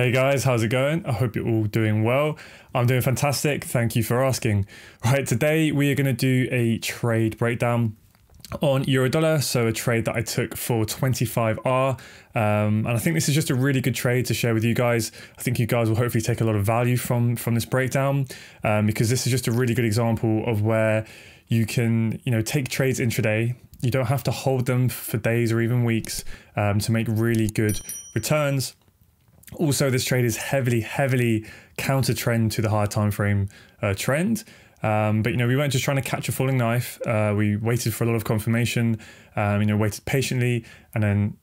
Hey guys, how's it going? I hope you're all doing well. I'm doing fantastic. Thank you for asking. Right, today we are going to do a trade breakdown on Eurodollar. So a trade that I took for 25R. Um, and I think this is just a really good trade to share with you guys. I think you guys will hopefully take a lot of value from, from this breakdown um, because this is just a really good example of where you can, you know, take trades intraday. You don't have to hold them for days or even weeks um, to make really good returns. Also, this trade is heavily, heavily counter trend to the higher time frame uh, trend. Um, but you know, we weren't just trying to catch a falling knife. Uh, we waited for a lot of confirmation. Um, you know, waited patiently, and then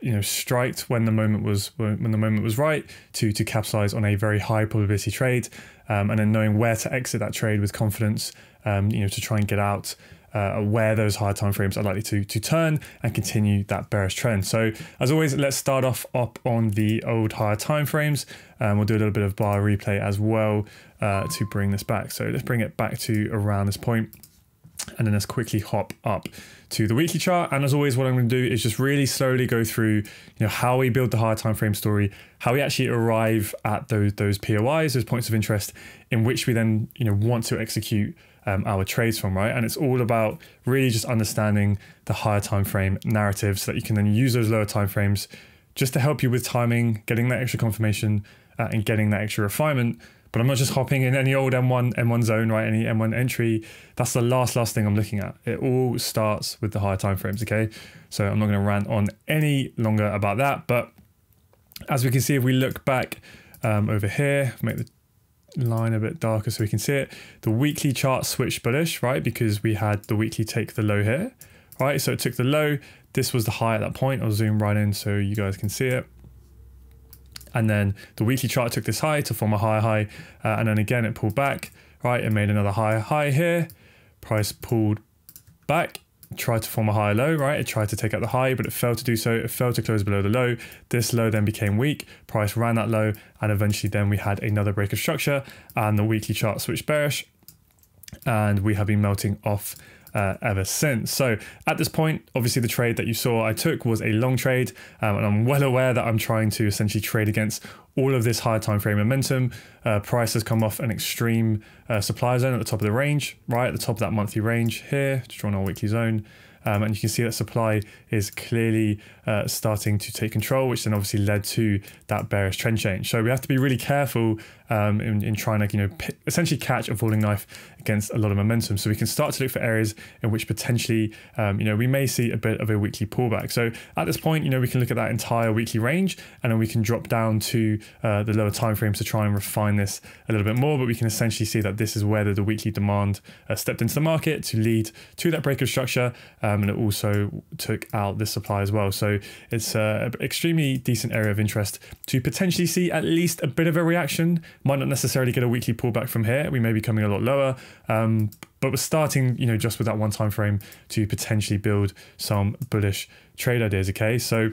you know, striked when the moment was when the moment was right to to capitalize on a very high probability trade, um, and then knowing where to exit that trade with confidence. Um, you know, to try and get out uh, where those higher time frames are likely to, to turn and continue that bearish trend. So as always, let's start off up on the old higher time frames. Um, we'll do a little bit of bar replay as well uh, to bring this back. So let's bring it back to around this point and then let's quickly hop up to the weekly chart. And as always, what I'm going to do is just really slowly go through, you know, how we build the higher time frame story, how we actually arrive at those those POIs, those points of interest, in which we then, you know, want to execute um, our trades from, right? And it's all about really just understanding the higher time frame narrative so that you can then use those lower time frames just to help you with timing, getting that extra confirmation, uh, and getting that extra refinement. But I'm not just hopping in any old M1 M1 zone, right? Any M1 entry. That's the last last thing I'm looking at. It all starts with the higher time frames, okay? So I'm not going to rant on any longer about that. But as we can see, if we look back um, over here, make the line a bit darker so we can see it. The weekly chart switched bullish, right? Because we had the weekly take the low here, right? So it took the low. This was the high at that point. I'll zoom right in so you guys can see it. And then the weekly chart took this high to form a higher high. Uh, and then again, it pulled back, right? It made another higher high here. Price pulled back tried to form a higher low, right? It tried to take out the high, but it failed to do so. It failed to close below the low. This low then became weak. Price ran that low, and eventually then we had another break of structure, and the weekly chart switched bearish, and we have been melting off uh, ever since. So at this point, obviously the trade that you saw I took was a long trade, um, and I'm well aware that I'm trying to essentially trade against all of this higher time frame momentum. Uh, price has come off an extreme uh, supply zone at the top of the range, right at the top of that monthly range here, just drawing our weekly zone. Um, and you can see that supply is clearly uh, starting to take control, which then obviously led to that bearish trend change. So we have to be really careful um, in, in, trying to, you know, essentially catch a falling knife against a lot of momentum. So we can start to look for areas in which potentially, um, you know, we may see a bit of a weekly pullback. So at this point, you know, we can look at that entire weekly range and then we can drop down to uh, the lower time frames to try and refine this a little bit more. But we can essentially see that this is where the, the weekly demand uh, stepped into the market to lead to that break of structure. Um, and it also took out this supply as well. So it's an extremely decent area of interest to potentially see at least a bit of a reaction might not necessarily get a weekly pullback from here. We may be coming a lot lower, um, but we're starting, you know, just with that one time frame to potentially build some bullish trade ideas. Okay, so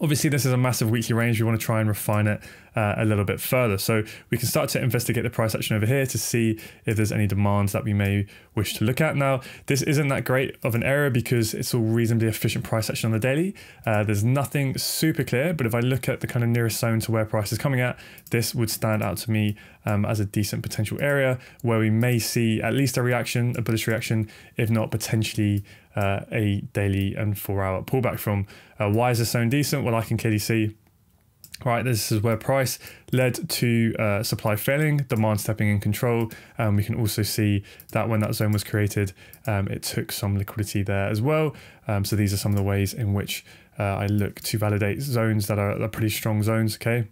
Obviously, this is a massive weekly range. We want to try and refine it uh, a little bit further. So we can start to investigate the price action over here to see if there's any demands that we may wish to look at. Now, this isn't that great of an area because it's all reasonably efficient price action on the daily. Uh, there's nothing super clear, but if I look at the kind of nearest zone to where price is coming at, this would stand out to me um, as a decent potential area where we may see at least a reaction, a bullish reaction, if not potentially uh, a daily and four hour pullback from. Uh, why is this zone decent? Well, I can clearly see Right, this is where price led to uh, supply failing, demand stepping in control. Um, we can also see that when that zone was created, um, it took some liquidity there as well. Um, so these are some of the ways in which uh, I look to validate zones that are, are pretty strong zones, okay?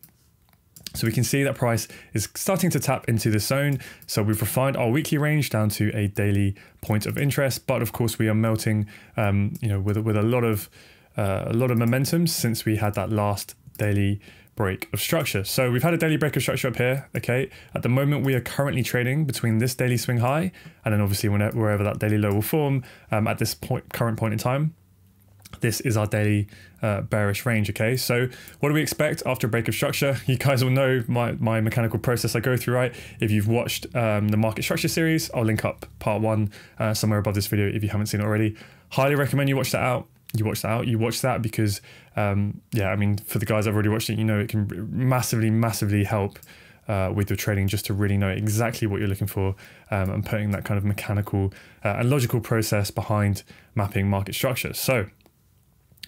So we can see that price is starting to tap into the zone. So we've refined our weekly range down to a daily point of interest, but of course we are melting, um, you know, with with a lot of uh, a lot of momentum since we had that last daily break of structure. So we've had a daily break of structure up here. Okay, at the moment we are currently trading between this daily swing high and then obviously whenever, wherever that daily low will form um, at this point, current point in time this is our daily uh, bearish range, okay? So what do we expect after a break of structure? You guys will know my, my mechanical process I go through, right? If you've watched um, the market structure series, I'll link up part one uh, somewhere above this video if you haven't seen it already. Highly recommend you watch that out. you watch that out. You watch that because, um, yeah, I mean, for the guys that have already watched it, you know it can massively, massively help uh, with your trading just to really know exactly what you're looking for um, and putting that kind of mechanical uh, and logical process behind mapping market structure. So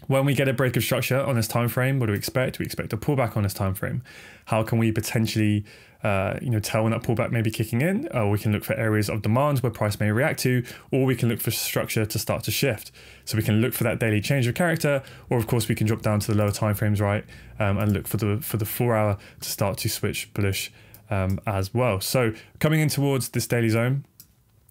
when we get a break of structure on this time frame, what do we expect? We expect a pullback on this time frame. How can we potentially uh, you know, tell when that pullback may be kicking in, or we can look for areas of demand where price may react to, or we can look for structure to start to shift. So we can look for that daily change of character, or of course we can drop down to the lower time frames, right, um, and look for the for the four hour to start to switch bullish um, as well. So coming in towards this daily zone,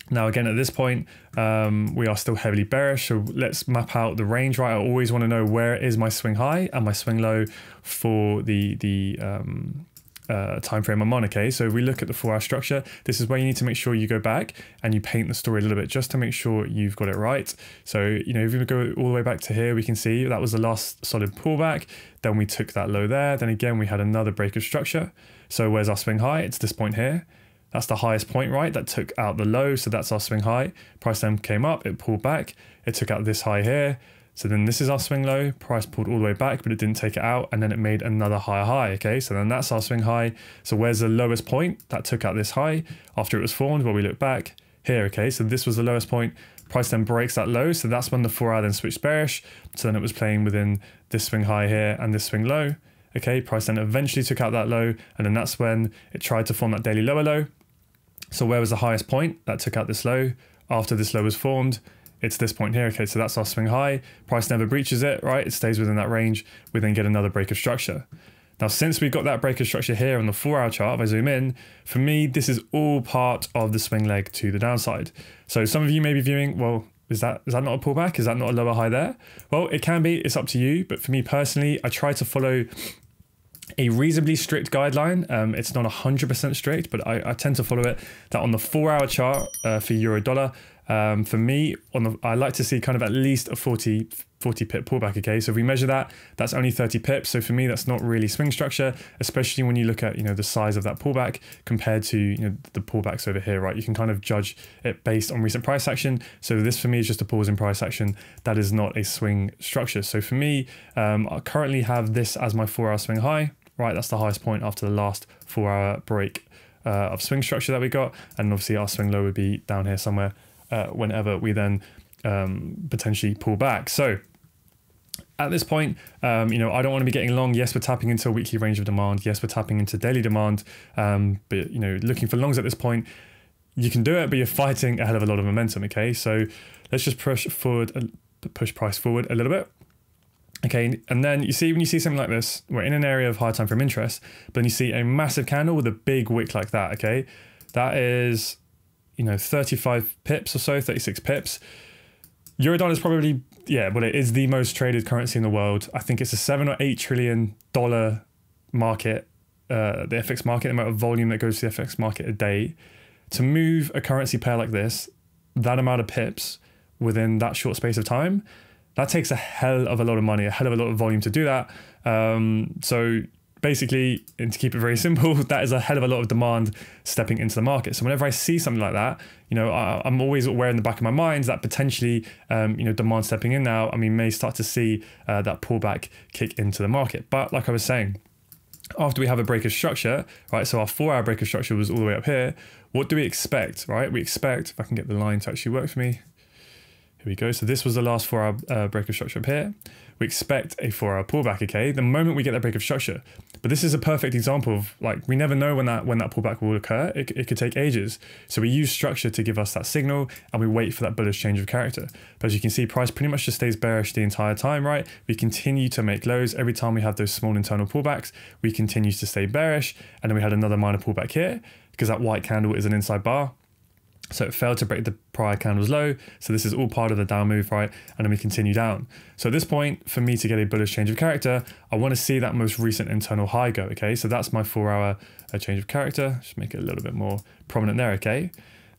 now, again, at this point, um, we are still heavily bearish. So let's map out the range, right? I always want to know where is my swing high and my swing low for the the um, uh, time frame I'm on. Okay, so if we look at the four-hour structure, this is where you need to make sure you go back and you paint the story a little bit just to make sure you've got it right. So you know, if we go all the way back to here, we can see that was the last solid pullback. Then we took that low there. Then again, we had another break of structure. So where's our swing high? It's this point here. That's the highest point, right? That took out the low, so that's our swing high. Price then came up, it pulled back, it took out this high here. So then this is our swing low, price pulled all the way back, but it didn't take it out, and then it made another higher high, okay? So then that's our swing high. So where's the lowest point? That took out this high after it was formed, where we look back here, okay? So this was the lowest point, price then breaks that low, so that's when the four hour then switched bearish. So then it was playing within this swing high here and this swing low. Okay, price then eventually took out that low, and then that's when it tried to form that daily lower low. So where was the highest point? That took out this low. After this low was formed, it's this point here. Okay, so that's our swing high. Price never breaches it, right? It stays within that range. We then get another break of structure. Now, since we've got that break of structure here on the four hour chart, if I zoom in, for me, this is all part of the swing leg to the downside. So some of you may be viewing, well, is that is that not a pullback? Is that not a lower high there? Well, it can be. It's up to you. But for me personally, I try to follow a reasonably strict guideline. Um, it's not 100% strict, but I, I, tend to follow it. That on the four hour chart uh, for euro dollar, um, for me, on the, I like to see kind of at least a 40, 40 pip pullback. Okay, so if we measure that, that's only 30 pips. So for me, that's not really swing structure, especially when you look at you know the size of that pullback compared to you know the pullbacks over here. Right, you can kind of judge it based on recent price action. So this for me is just a pause in price action. That is not a swing structure. So for me, um, I currently have this as my four-hour swing high. Right, that's the highest point after the last four-hour break uh, of swing structure that we got, and obviously our swing low would be down here somewhere uh, whenever we then um, potentially pull back. So at this point, um, you know, I don't want to be getting long. Yes, we're tapping into a weekly range of demand. Yes, we're tapping into daily demand. Um, but you know, looking for longs at this point, you can do it, but you're fighting a hell of a lot of momentum. Okay, so let's just push forward, push price forward a little bit. Okay, and then you see when you see something like this, we're in an area of high time frame interest, but then you see a massive candle with a big wick like that. Okay, that is you know 35 pips or so 36 pips. Eurodollar is probably yeah but it is the most traded currency in the world. I think it's a 7 or 8 trillion dollar market uh, the fx market the amount of volume that goes to the fx market a day. To move a currency pair like this that amount of pips within that short space of time that takes a hell of a lot of money a hell of a lot of volume to do that. Um, so basically, and to keep it very simple, that is a hell of a lot of demand stepping into the market. So whenever I see something like that, you know, I, am always aware in the back of my mind that potentially, um, you know, demand stepping in now, I mean, may start to see uh, that pullback kick into the market. But like I was saying, after we have a break of structure, right? So our four hour break of structure was all the way up here. What do we expect, right? We expect, if I can get the line to actually work for me, here we go. So this was the last four hour uh, break of structure up here we expect a four hour pullback, okay? The moment we get that break of structure. But this is a perfect example of like, we never know when that when that pullback will occur. It, it could take ages. So we use structure to give us that signal and we wait for that bullish change of character. But as you can see, price pretty much just stays bearish the entire time, right? We continue to make lows. Every time we have those small internal pullbacks, we continue to stay bearish. And then we had another minor pullback here because that white candle is an inside bar. So it failed to break the prior candle's low. So this is all part of the down move, right? And then we continue down. So at this point, for me to get a bullish change of character, I want to see that most recent internal high go, okay? So that's my four hour uh, change of character. Just make it a little bit more prominent there, okay?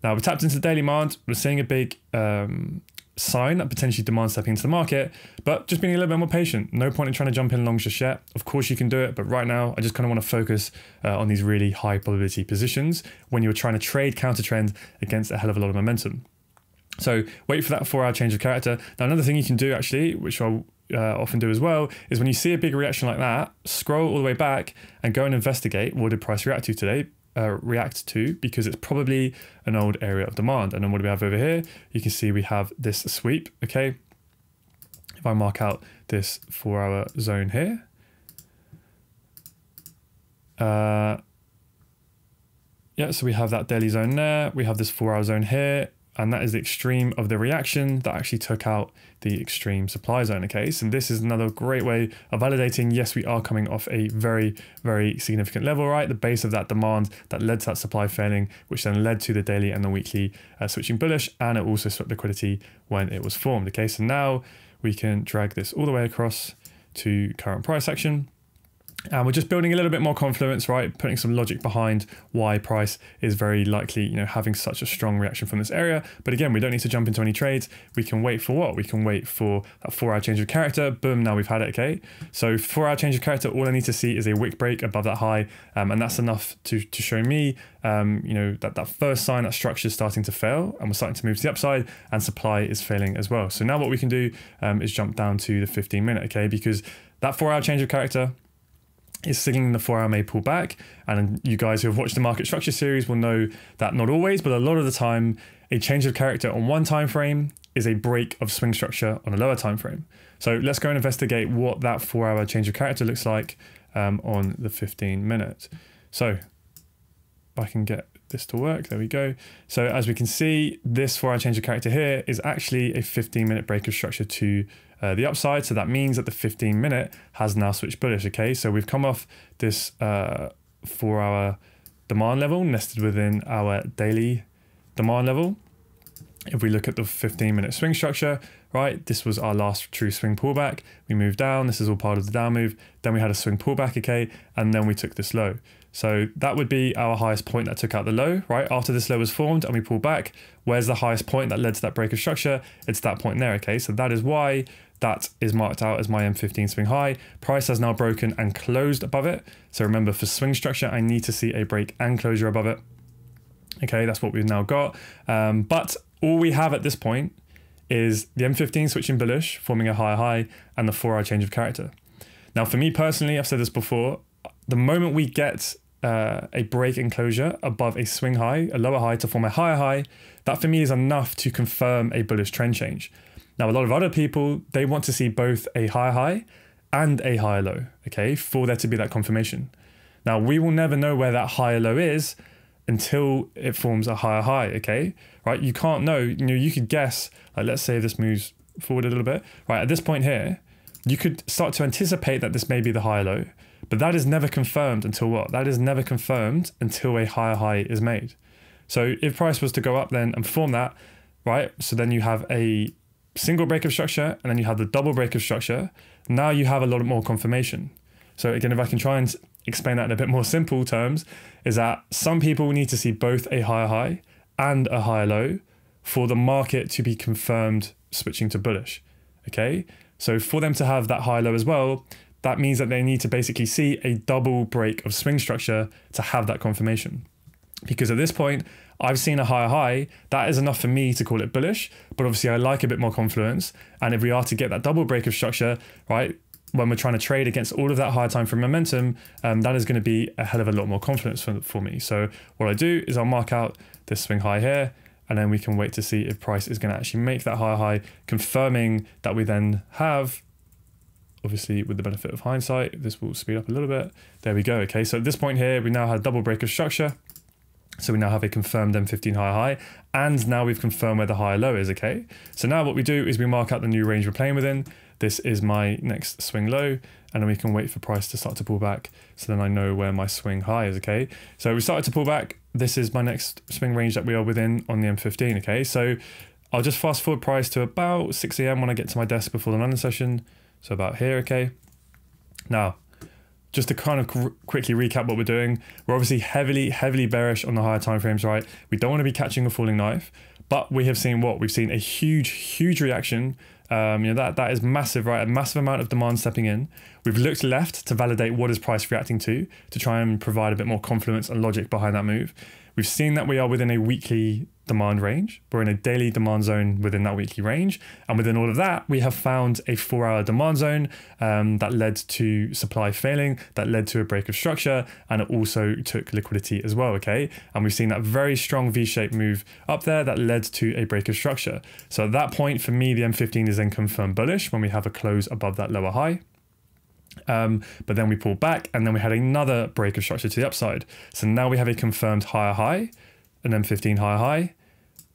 Now we tapped into the daily demand. We're seeing a big um, sign that potentially demand stepping into the market, but just being a little bit more patient. No point in trying to jump in longs just yet. Of course you can do it, but right now I just kind of want to focus uh, on these really high probability positions when you're trying to trade counter trend against a hell of a lot of momentum. So wait for that four hour change of character. Now, another thing you can do actually, which I'll uh, often do as well, is when you see a big reaction like that, scroll all the way back and go and investigate what did price react to today. Uh, react to because it's probably an old area of demand. And then what do we have over here? You can see we have this sweep. Okay. If I mark out this four hour zone here, uh, yeah, so we have that daily zone there. We have this four hour zone here and that is the extreme of the reaction that actually took out the extreme supply zone okay? So this is another great way of validating yes we are coming off a very very significant level right? The base of that demand that led to that supply failing which then led to the daily and the weekly uh, switching bullish and it also swept liquidity when it was formed okay? So now we can drag this all the way across to current price action and we're just building a little bit more confluence, right? Putting some logic behind why price is very likely, you know, having such a strong reaction from this area. But again, we don't need to jump into any trades. We can wait for what? We can wait for that four hour change of character. Boom, now we've had it, okay? So four hour change of character, all I need to see is a wick break above that high. Um, and that's enough to, to show me, um, you know, that that first sign that structure is starting to fail and we're starting to move to the upside and supply is failing as well. So now what we can do um, is jump down to the 15 minute, okay? Because that four hour change of character, is signaling the four hour may pull back. And you guys who have watched the market structure series will know that not always, but a lot of the time, a change of character on one time frame is a break of swing structure on a lower time frame. So let's go and investigate what that four hour change of character looks like um, on the 15 minute. So I can get this to work. There we go. So as we can see, this four hour change of character here is actually a 15 minute break of structure to uh, the upside. So that means that the 15 minute has now switched bullish. Okay, so we've come off this uh, four hour demand level nested within our daily demand level. If we look at the 15 minute swing structure, right, this was our last true swing pullback. We moved down. This is all part of the down move. Then we had a swing pullback, okay, and then we took this low. So that would be our highest point that took out the low, right? After this low was formed and we pull back, where's the highest point that led to that break of structure? It's that point there, okay? So that is why that is marked out as my M15 swing high. Price has now broken and closed above it. So remember for swing structure, I need to see a break and closure above it. Okay, that's what we've now got. Um, but all we have at this point is the M15 switching bullish, forming a higher high, and the four hour change of character. Now, for me personally, I've said this before, the moment we get uh, a break and closure above a swing high, a lower high to form a higher high, that for me is enough to confirm a bullish trend change. Now, a lot of other people, they want to see both a higher high and a higher low, okay, for there to be that confirmation. Now, we will never know where that higher low is until it forms a higher high, okay? Right? You can't know, you know, you could guess, like let's say this moves forward a little bit, right? At this point here, you could start to anticipate that this may be the higher low, but that is never confirmed until what? That is never confirmed until a higher high is made. So if price was to go up then and form that, right? So then you have a single break of structure and then you have the double break of structure, now you have a lot more confirmation. So again, if I can try and explain that in a bit more simple terms, is that some people need to see both a higher high and a higher low for the market to be confirmed switching to bullish. Okay, so for them to have that high low as well, that means that they need to basically see a double break of swing structure to have that confirmation. Because at this point, I've seen a higher high. That is enough for me to call it bullish. But obviously, I like a bit more confluence. And if we are to get that double break of structure, right, when we're trying to trade against all of that higher time frame momentum, um, that is going to be a hell of a lot more confidence for, for me. So what I do is I'll mark out this swing high here, and then we can wait to see if price is going to actually make that higher high, confirming that we then have obviously with the benefit of hindsight, this will speed up a little bit. There we go. Okay, so at this point here, we now have double break of structure. So we now have a confirmed M15 high high, and now we've confirmed where the higher low is, okay? So now what we do is we mark out the new range we're playing within. This is my next swing low, and then we can wait for price to start to pull back, so then I know where my swing high is, okay? So we started to pull back. This is my next swing range that we are within on the M15, okay? So I'll just fast forward price to about 6 a.m. when I get to my desk before the London session. So about here, okay? Now, just to kind of quickly recap what we're doing, we're obviously heavily, heavily bearish on the higher time frames, right? We don't want to be catching a falling knife, but we have seen what? We've seen a huge, huge reaction. Um, you know, that, that is massive, right? A massive amount of demand stepping in. We've looked left to validate what is price reacting to, to try and provide a bit more confluence and logic behind that move. We've seen that we are within a weekly demand range. We're in a daily demand zone within that weekly range. And within all of that, we have found a four hour demand zone um, that led to supply failing, that led to a break of structure, and it also took liquidity as well. Okay. And we've seen that very strong V shaped move up there that led to a break of structure. So at that point, for me, the M15 is then confirmed bullish when we have a close above that lower high. Um, but then we pulled back and then we had another break of structure to the upside. So now we have a confirmed higher high, an M15 higher high,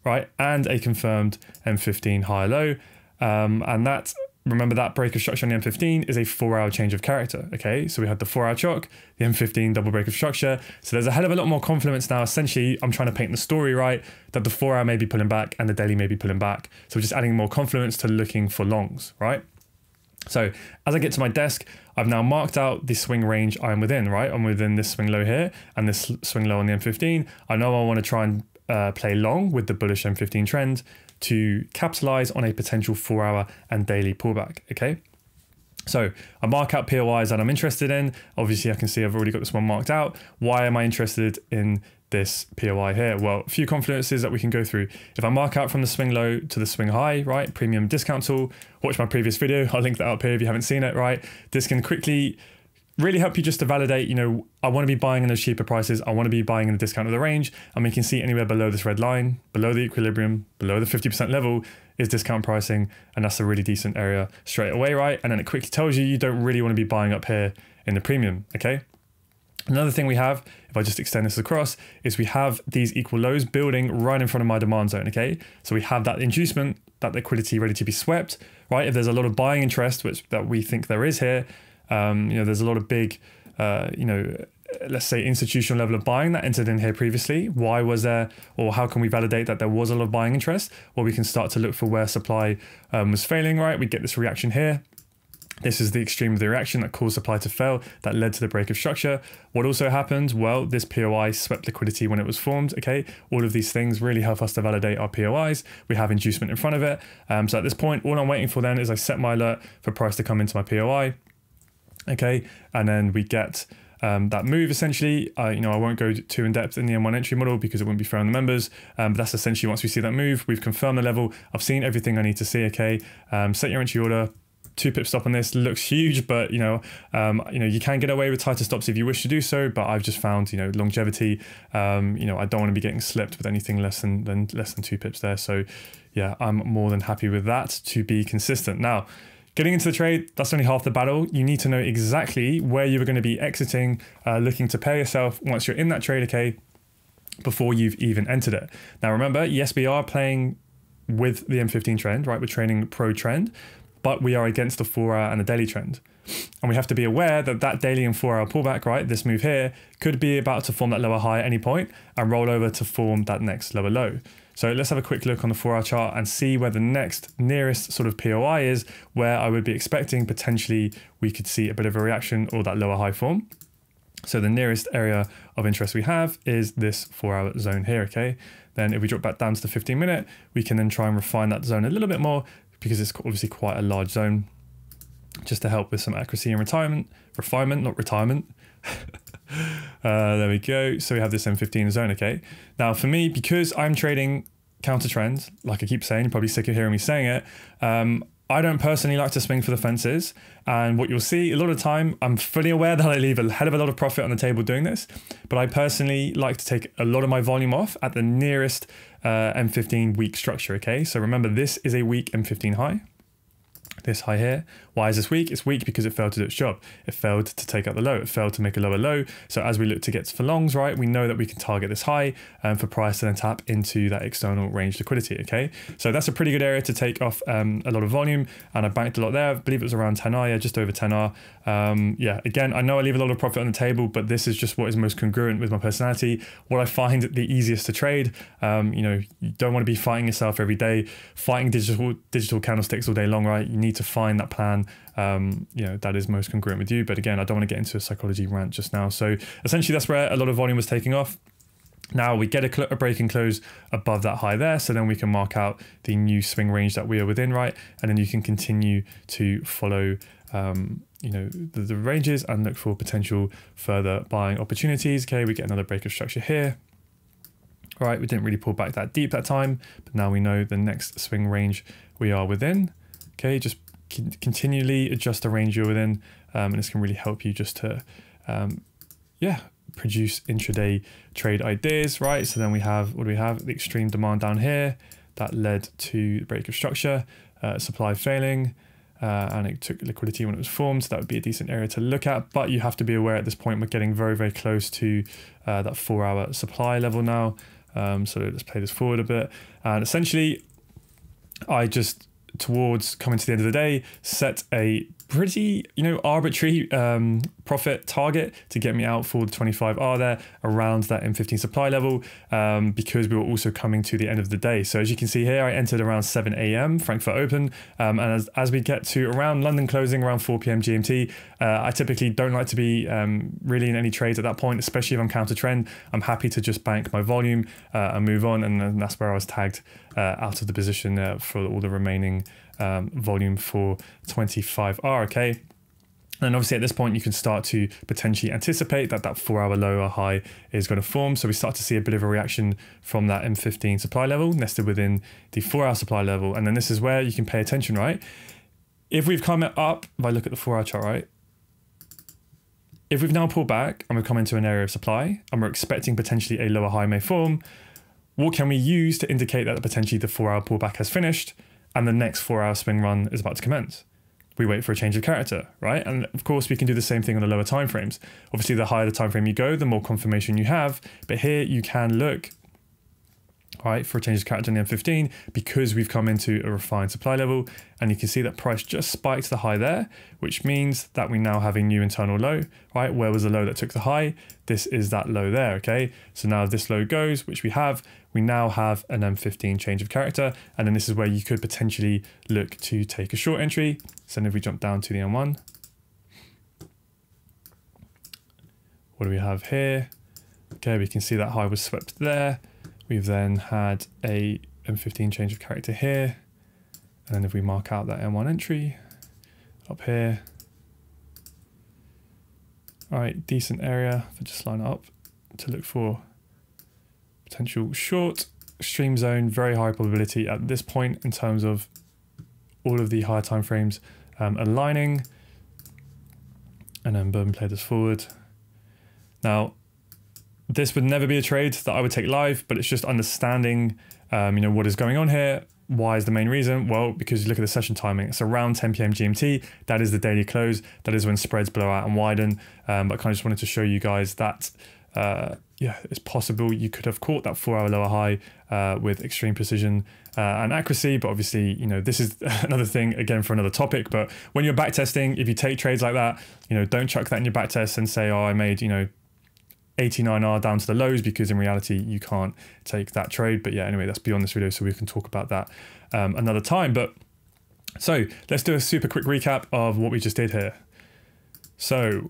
right? And a confirmed M15 high low. Um, and that, remember that break of structure on the M15 is a four hour change of character. Okay. So we had the four hour CHoCH, the M15 double break of structure. So there's a hell of a lot more confidence now. Essentially, I'm trying to paint the story right that the four hour may be pulling back and the daily may be pulling back. So we're just adding more confidence to looking for longs, right? So as I get to my desk, I've now marked out the swing range I'm within, right? I'm within this swing low here and this swing low on the M15. I know I want to try and uh, play long with the bullish M15 trend to capitalize on a potential four hour and daily pullback, okay? So I mark out POIs that I'm interested in. Obviously, I can see I've already got this one marked out. Why am I interested in this POI here? Well, a few confluences that we can go through. If I mark out from the swing low to the swing high, right, premium discount tool, watch my previous video. I'll link that up here if you haven't seen it, right? This can quickly really help you just to validate, you know, I want to be buying in those cheaper prices. I want to be buying in the discount of the range. And we can see anywhere below this red line, below the equilibrium, below the 50% level is discount pricing. And that's a really decent area straight away, right? And then it quickly tells you you don't really want to be buying up here in the premium, okay? Another thing we have, if I just extend this across, is we have these equal lows building right in front of my demand zone, okay? So we have that inducement, that liquidity ready to be swept, right? If there's a lot of buying interest, which that we think there is here, um, you know, there's a lot of big, uh, you know, let's say institutional level of buying that entered in here previously. Why was there, or how can we validate that there was a lot of buying interest? Well, we can start to look for where supply um, was failing, right? We get this reaction here. This is the extreme of the reaction that caused supply to fail that led to the break of structure. What also happened? Well, this POI swept liquidity when it was formed. Okay, all of these things really help us to validate our POIs. We have inducement in front of it. Um, so at this point, all I'm waiting for then is I set my alert for price to come into my POI. Okay, and then we get um, that move essentially. Uh, you know, I won't go too in depth in the M1 entry model because it wouldn't be fair on the members. Um, but that's essentially once we see that move, we've confirmed the level. I've seen everything I need to see. Okay, um, set your entry order, two pip stop on this looks huge, but you know, um, you know, you can get away with tighter stops if you wish to do so. But I've just found, you know, longevity. Um, you know, I don't want to be getting slipped with anything less than than less than two pips there. So, yeah, I'm more than happy with that to be consistent. Now, getting into the trade, that's only half the battle. You need to know exactly where you're going to be exiting, uh, looking to pay yourself once you're in that trade. Okay, before you've even entered it. Now, remember, yes, we are playing with the M15 trend, right? We're training pro trend, but we are against the four hour and the daily trend. And we have to be aware that that daily and four hour pullback, right, this move here, could be about to form that lower high at any point and roll over to form that next lower low. So let's have a quick look on the four hour chart and see where the next nearest sort of POI is, where I would be expecting potentially we could see a bit of a reaction or that lower high form. So the nearest area of interest we have is this four hour zone here, okay? Then if we drop back down to the 15 minute, we can then try and refine that zone a little bit more because it's obviously quite a large zone just to help with some accuracy and retirement, refinement, not retirement. uh, there we go. So we have this M15 zone, okay? Now for me, because I'm trading counter trend, like I keep saying, you're probably sick of hearing me saying it, um, I don't personally like to swing for the fences. And what you'll see a lot of time, I'm fully aware that I leave a hell of a lot of profit on the table doing this, but I personally like to take a lot of my volume off at the nearest uh, M15 weak structure, okay? So remember, this is a weak M15 high this high here. Why is this weak? It's weak because it failed to do its job. It failed to take out the low. It failed to make a lower low. So as we look to get for longs, right, we know that we can target this high um, for price and then tap into that external range liquidity, okay? So that's a pretty good area to take off um, a lot of volume and I banked a lot there. I believe it was around 10R, yeah, just over 10R. Um, yeah, again, I know I leave a lot of profit on the table, but this is just what is most congruent with my personality. What I find the easiest to trade. Um, you know, you don't want to be fighting yourself every day, fighting digital digital candlesticks all day long, right? You need to find that plan um, you know that is most congruent with you. But again, I don't want to get into a psychology rant just now. So essentially, that's where a lot of volume was taking off. Now we get a, a break and close above that high there, so then we can mark out the new swing range that we are within, right? And then you can continue to follow um, you know the, the, ranges and look for potential further buying opportunities. Okay, we get another break of structure here. Right, we didn't really pull back that deep that time, but now we know the next swing range we are within. Okay, just continually adjust the range you're within, um, and this can really help you just to, um, yeah, produce intraday trade ideas, right? So then we have, what do we have? The extreme demand down here that led to the break of structure, uh, supply failing, uh, and it took liquidity when it was formed. So that would be a decent area to look at, but you have to be aware at this point we're getting very, very close to uh, that four hour supply level now. Um, so let's play this forward a bit. And essentially, I just towards coming to the end of the day set a pretty, you know, arbitrary um, profit target to get me out for the 25R there around that M15 supply level um, because we were also coming to the end of the day. So as you can see here, I entered around 7 a.m. Frankfurt Open. Um, and as, as we get to around London closing around 4 p.m. GMT, uh, I typically don't like to be um, really in any trades at that point, especially if I'm counter trend. I'm happy to just bank my volume uh, and move on. And that's where I was tagged uh, out of the position uh, for all the remaining um, volume for 25R, okay? And obviously at this point, you can start to potentially anticipate that that four hour low or high is going to form. So we start to see a bit of a reaction from that M15 supply level nested within the four hour supply level. And then this is where you can pay attention, right? If we've come up, if I look at the four hour chart, right? If we've now pulled back and we've come into an area of supply and we're expecting potentially a lower high may form, what can we use to indicate that potentially the four hour pullback has finished? And the next four hour swing run is about to commence. We wait for a change of character, right? And of course, we can do the same thing on the lower time frames. Obviously, the higher the time frame you go, the more confirmation you have. But here you can look right, for a change of character in the M15 because we've come into a refined supply level and you can see that price just spiked the high there, which means that we now have a new internal low, right? Where was the low that took the high? This is that low there, okay? So now this low goes, which we have, we now have an M15 change of character. And then this is where you could potentially look to take a short entry. So then if we jump down to the M1, what do we have here? Okay, we can see that high was swept there. We've then had a M15 change of character here. And then if we mark out that M1 entry up here, all right, decent area for just line up to look for potential short stream zone, very high probability at this point in terms of all of the higher time frames um, aligning. And then boom, play this forward. Now, this would never be a trade that I would take live, but it's just understanding, um, you know, what is going on here. Why is the main reason? Well, because you look at the session timing, it's around 10 p.m. GMT. That is the daily close. That is when spreads blow out and widen. Um, but I kind of just wanted to show you guys that, uh, yeah, it's possible you could have caught that four-hour lower high uh, with extreme precision uh, and accuracy. But obviously, you know, this is another thing again for another topic. But when you're back testing, if you take trades like that, you know, don't chuck that in your back test and say, oh, I made, you know, 89R down to the lows because in reality you can't take that trade. But yeah, anyway, that's beyond this video, so we can talk about that um, another time. But so let's do a super quick recap of what we just did here. So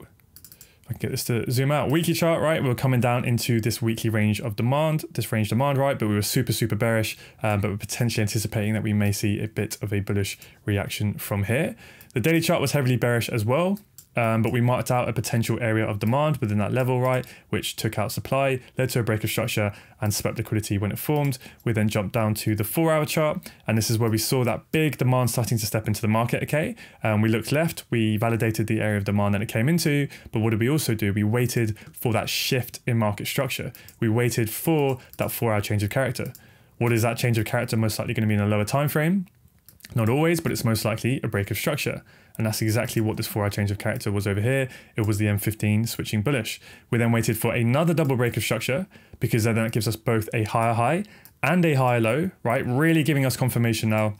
I can get this to zoom out. Weekly chart, right? We are coming down into this weekly range of demand, this range demand, right? But we were super, super bearish, um, but we're potentially anticipating that we may see a bit of a bullish reaction from here. The daily chart was heavily bearish as well. Um, but we marked out a potential area of demand within that level, right, which took out supply, led to a break of structure and swept liquidity when it formed. We then jumped down to the four hour chart, and this is where we saw that big demand starting to step into the market, okay? Um, we looked left, we validated the area of demand that it came into, but what did we also do? We waited for that shift in market structure. We waited for that four hour change of character. What is that change of character most likely going to be in a lower time frame? Not always, but it's most likely a break of structure. And that's exactly what this 4 hour change of character was over here. It was the M15 switching bullish. We then waited for another double break of structure because then that gives us both a higher high and a higher low, right? Really giving us confirmation now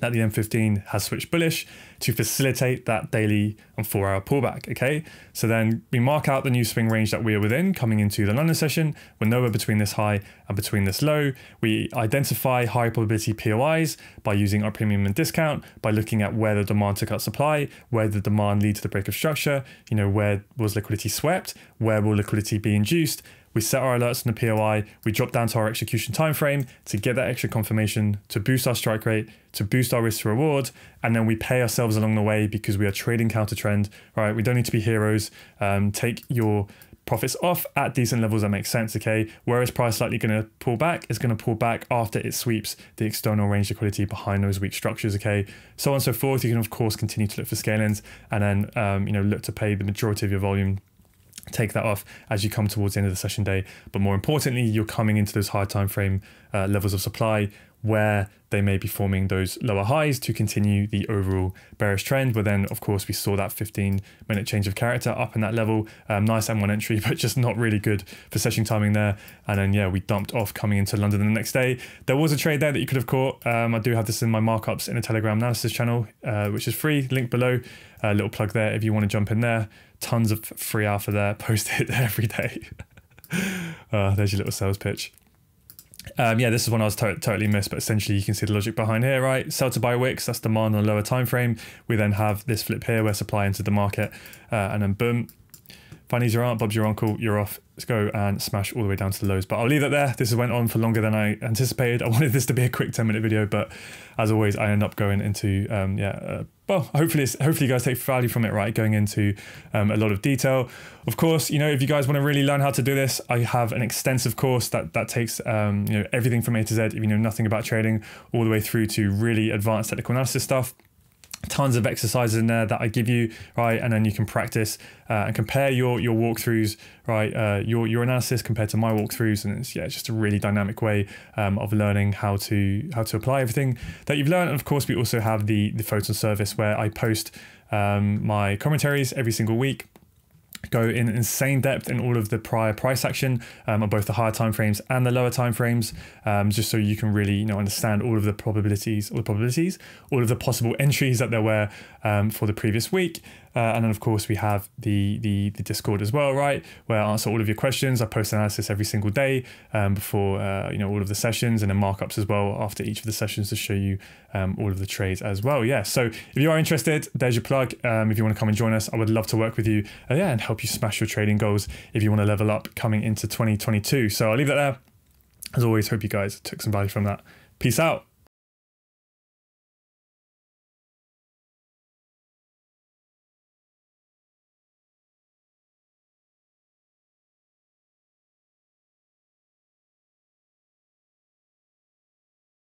that the M15 has switched bullish to facilitate that daily and four hour pullback. Okay, so then we mark out the new swing range that we are within coming into the London session. We're nowhere between this high and between this low. We identify high probability POIs by using our premium and discount, by looking at where the demand took out supply, where the demand lead to the break of structure, you know, where was liquidity swept, where will liquidity be induced, we set our alerts on the POI, we drop down to our execution time frame to get that extra confirmation, to boost our strike rate, to boost our risk to reward, and then we pay ourselves along the way because we are trading counter trend. Right, we don't need to be heroes. Um, take your profits off at decent levels that make sense, okay? Where is price likely going to pull back? It's going to pull back after it sweeps the external range liquidity behind those weak structures, okay? So on and so forth. You can, of course, continue to look for scale-ins and then, um, you know, look to pay the majority of your volume take that off as you come towards the end of the session day. But more importantly, you're coming into those high time frame uh, levels of supply where they may be forming those lower highs to continue the overall bearish trend. But then, of course, we saw that 15 minute change of character up in that level. Um, nice M1 entry, but just not really good for session timing there. And then, yeah, we dumped off coming into London the next day. There was a trade there that you could have caught. Um, I do have this in my markups in a Telegram analysis channel, uh, which is free, link below. A little plug there if you want to jump in there. Tons of free alpha there. Post it every day. uh, there's your little sales pitch. Um, yeah, this is one I was to totally missed, but essentially you can see the logic behind here, right? Sell to buy wicks, that's demand on a lower time frame. We then have this flip here where supply entered the market, uh, and then boom, Fanny's your aunt, Bob's your uncle, you're off. Let's go and smash all the way down to the lows. But I'll leave that there. This went on for longer than I anticipated. I wanted this to be a quick 10 minute video, but as always, I end up going into, um, yeah, uh, well, hopefully, hopefully you guys take value from it, right? Going into um, a lot of detail. Of course, you know, if you guys want to really learn how to do this, I have an extensive course that that takes, um, you know, everything from A to Z. If you know nothing about trading, all the way through to really advanced technical analysis stuff tons of exercises in there that I give you, right? And then you can practice uh, and compare your your walkthroughs, right? Uh, your your analysis compared to my walkthroughs, and it's yeah, it's just a really dynamic way um, of learning how to how to apply everything that you've learned. And of course, we also have the the photon service where I post um, my commentaries every single week go in insane depth in all of the prior price action um, on both the higher time frames and the lower time frames, um, just so you can really you know understand all of the probabilities, all the probabilities, all of the possible entries that there were um, for the previous week. Uh, and then of course we have the, the the Discord as well, right, where I answer all of your questions. I post analysis every single day um, before uh, you know all of the sessions, and then markups as well after each of the sessions to show you um, all of the trades as well. Yeah, so if you are interested, there's your plug. Um, if you want to come and join us, I would love to work with you. Uh, yeah, and help you smash your trading goals if you want to level up coming into 2022. So I'll leave that there. As always, hope you guys took some value from that. Peace out.